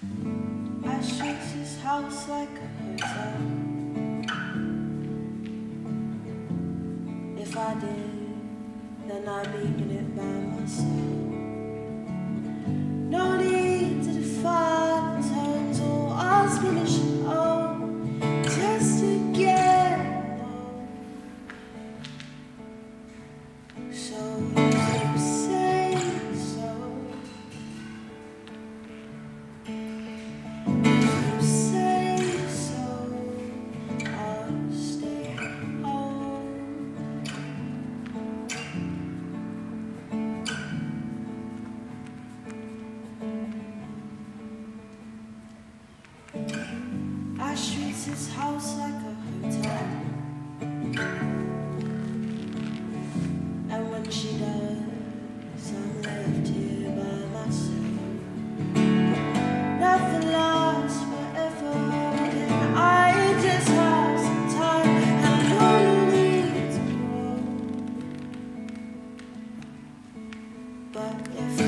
I treat this house like a hotel. If I did, then I'd be in it by myself. Streets his house like a hotel. And when she does, I'm left here by myself. Nothing lasts forever. and I just have some time and lonely to grow? But if